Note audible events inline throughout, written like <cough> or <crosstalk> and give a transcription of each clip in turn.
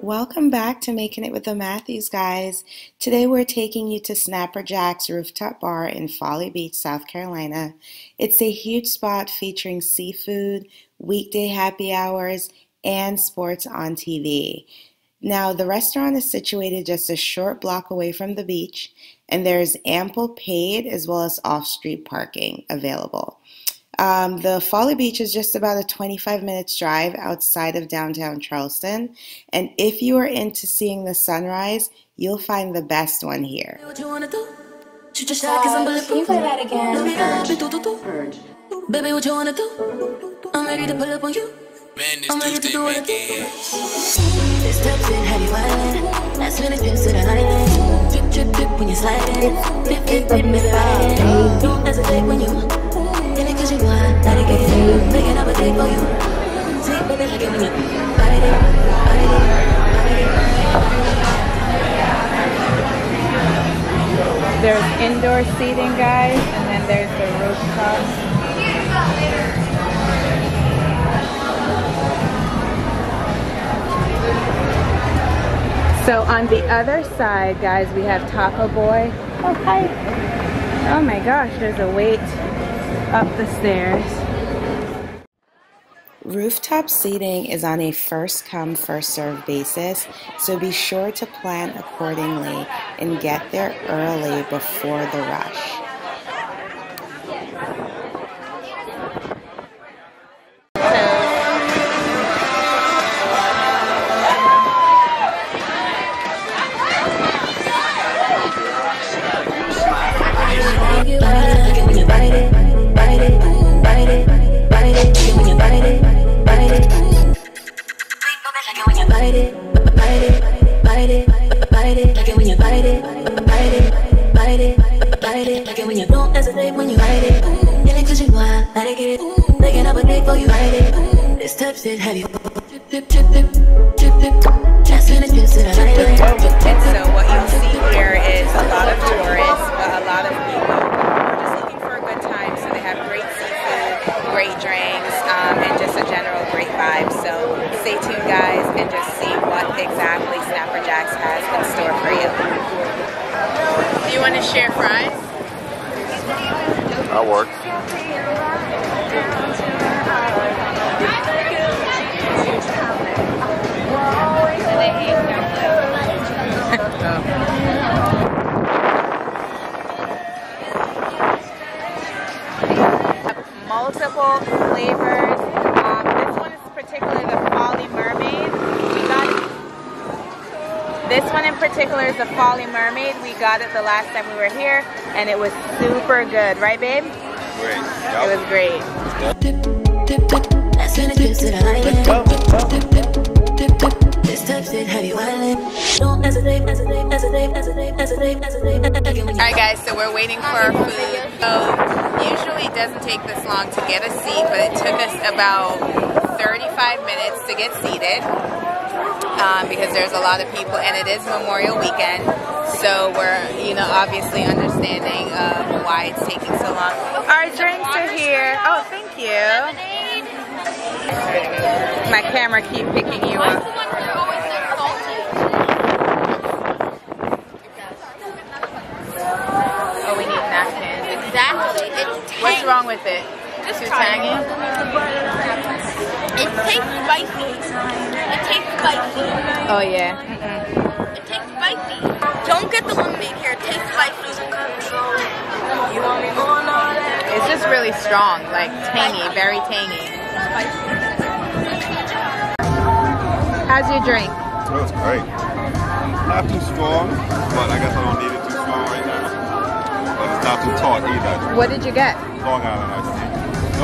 Welcome back to Making It with the Matthews, guys. Today we're taking you to Snapper Jack's rooftop bar in Folly Beach, South Carolina. It's a huge spot featuring seafood, weekday happy hours, and sports on TV. Now, the restaurant is situated just a short block away from the beach, and there is ample paid as well as off street parking available. Um, the Folly Beach is just about a 25 minutes drive outside of downtown Charleston. And if you are into seeing the sunrise, you'll find the best one here. What you wanna do? Shoot your shot cause I'm Can you play that again? Let me Urge. do, do, do. Urge. Baby, what you wanna do? I'm ready to pull up on you. Man, this I'm ready to do what I make do. it. This steps in heavy violin. Last minute pips to the island. Drip, drip, drip when you slide in. Flip, flip, flip, baby, ride in. Don't hesitate when you in it cause you want. Let it get in. Making up a for you. Sweet baby, like it when you bite it. There's indoor seating, guys, and then there's the rooftop. So on the other side, guys, we have Taco Boy. Oh, hi. Oh my gosh, there's a wait up the stairs. Rooftop seating is on a first come, first served basis, so be sure to plan accordingly and get there early before the rush. When you don't hesitate when you it. In it 'cause you want, let it get it. Making up a day for you, bite it. This type shit heavy. Drip, drip, drip, drip, drip, drip. To And so what you'll see here is a lot of tourists, but a lot of people are just looking for a good time. So they have great seafood, great drinks, um, and just a general great vibe. So stay tuned, guys, and just see what exactly Snapper Jacks has in store for you. Do you want to share fries? That works flavors. Um, this one is particularly the Folly Mermaid. We got this one in particular is the Folly Mermaid. We got it the last time we were here, and it was super good, right, babe? Great. It was great. dip, dip, dip. Last minute pips to the island. Dip, dip, dip, dip, dip. This type shit heavy violin. Don't hesitate, hesitate, hesitate, hesitate, hesitate, hesitate. Like it when you All right, guys. So we're waiting for our food. So usually it doesn't take this long to get a seat, but it took us about 35 minutes to get seated um, because there's a lot of people, and it is Memorial Weekend. So we're, you know, obviously understanding of why it's taking so long. Our drinks are here. Oh, thank you. My camera keep picking you up. Oh, we need napkins. Exactly. It's What's wrong with it? Just Too tangy? It tastes spicy. It tastes spicy. Oh yeah. It tastes spicy. Don't get the one made here. It tastes spicy. You want me more on? It's just really strong, like tangy, very tangy. How's your drink? That was great. Not too strong, but I guess I don't need it too strong right now. But it's not too tart either. What did you get? Long Island iced tea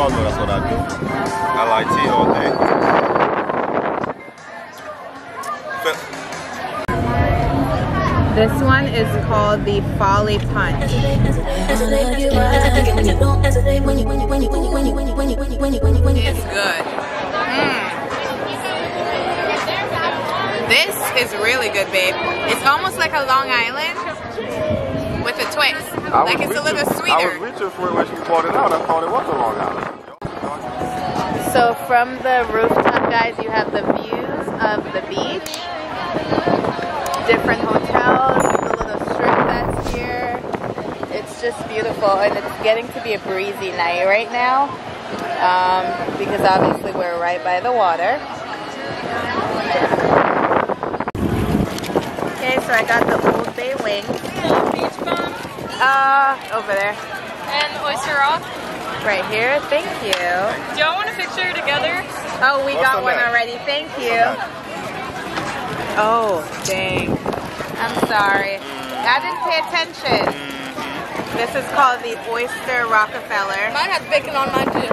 all know that's what I do. LIT. This one is called the Folly Punch. It's good. Mm. This is really good, babe. It's almost like a Long Island with a twist. Like it's a little sweeter. I was reaching for it when she brought it out. I thought it was a Long Island. So from the rooftop guys, you have the views of the beach, different hotels, the little strip that's here. It's just beautiful, and it's getting to be a breezy night right now um, because obviously we're right by the water. Okay, so I got the Old Bay wing. Beach bum Uh, over there. and oyster rock. Right here. Thank you. Do y'all want a picture together? Oh, we What's got one that? already. Thank you. Oh, dang. I'm sorry. I didn't pay attention. This is called the Oyster Rockefeller. Mine has bacon on mine too.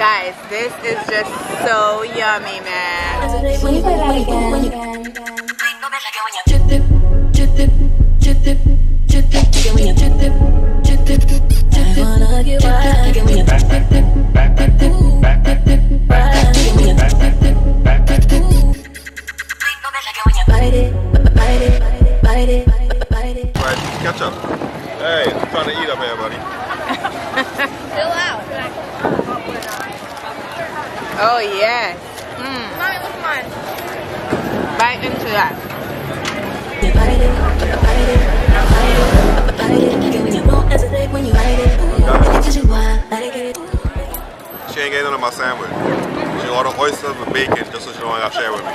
Guys, this is just so yummy, man. When you play that again, when trying to eat up here, buddy. Chill <laughs> out. Oh, yes. Mm, Mommy, look at mine. bite into that. She ain't getting none of my sandwich. She ordered oysters with bacon just so she don't have to share with me.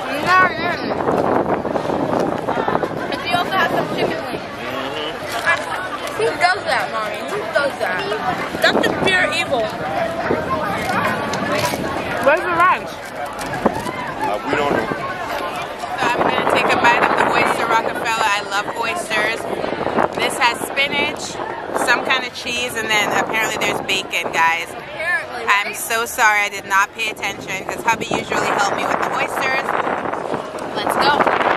And she also has some chicken wings. Who does that, mommy? Who does that? That's the pure evil. Where's the ranch? Uh, we don't know. So I'm gonna take a bite of the oyster Rockefeller. I love oysters. This has spinach, some kind of cheese, and then apparently there's bacon, guys. Apparently. I'm so sorry I did not pay attention because hubby usually helped me with the oysters. Let's go.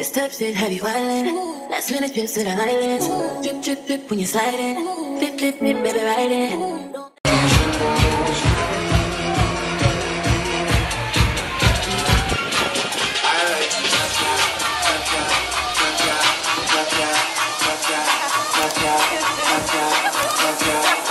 This type said have you wildin'. Last minute pips to the island. Drip, drip, drip when you slide it. Dip, dip, dip, baby, ride it. cha cha cha cha